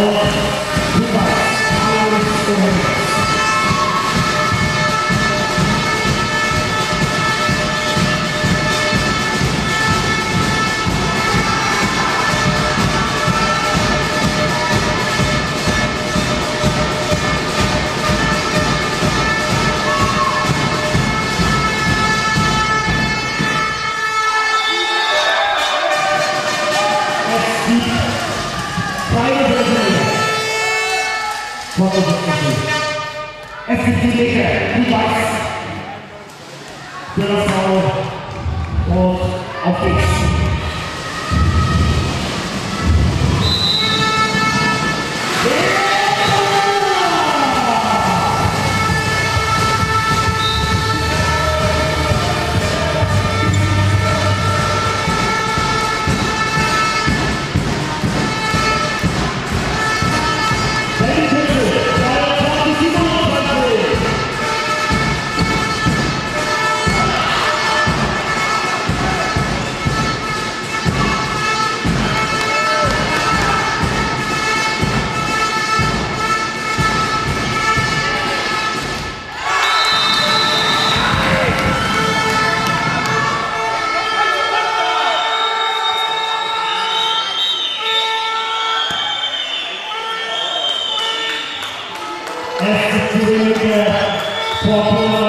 Oh, Anadolu Es gibt die Linke, die weiß, Dürrasau und auf dich. Erste Kollege Popula.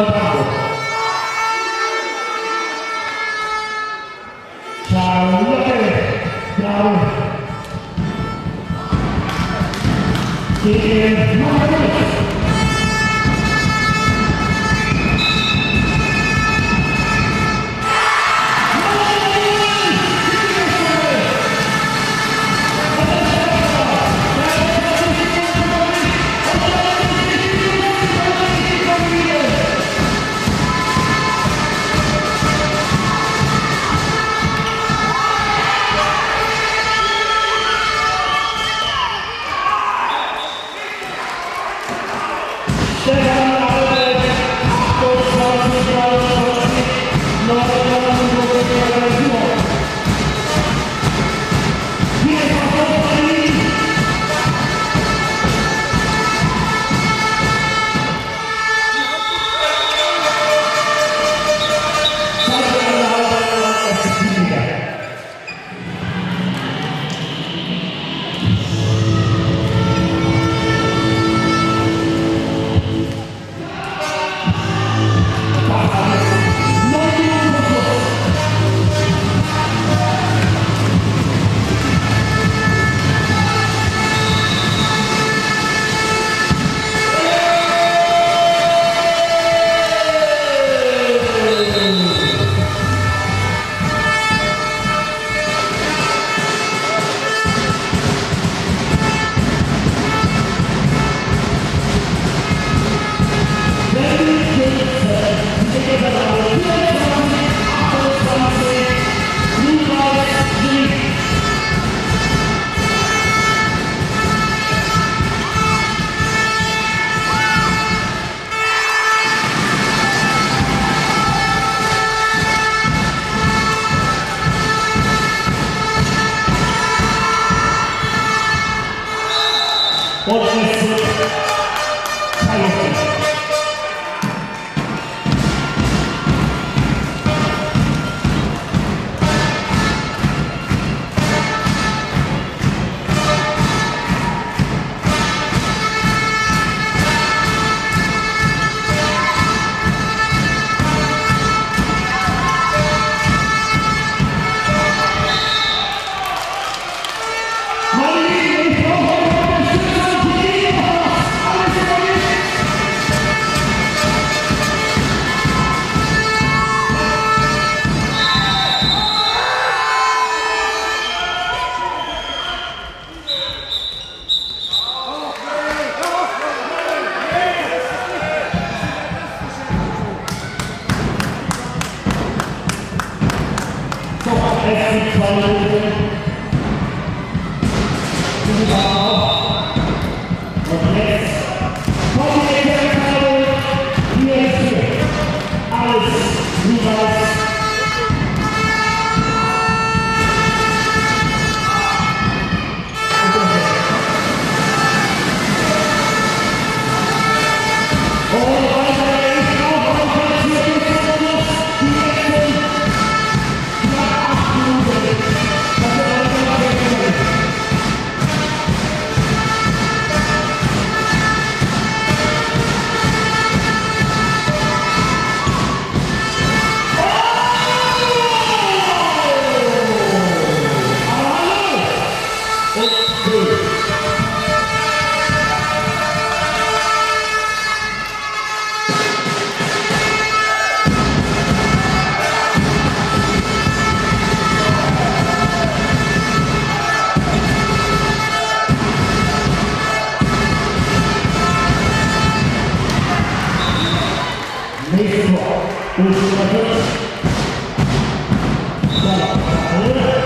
Thank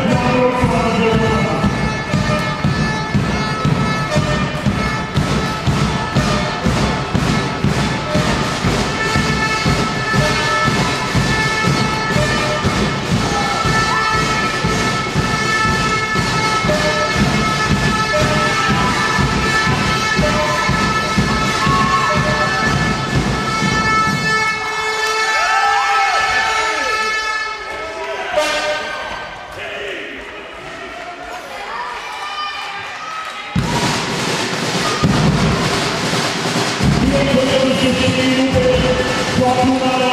you. Popular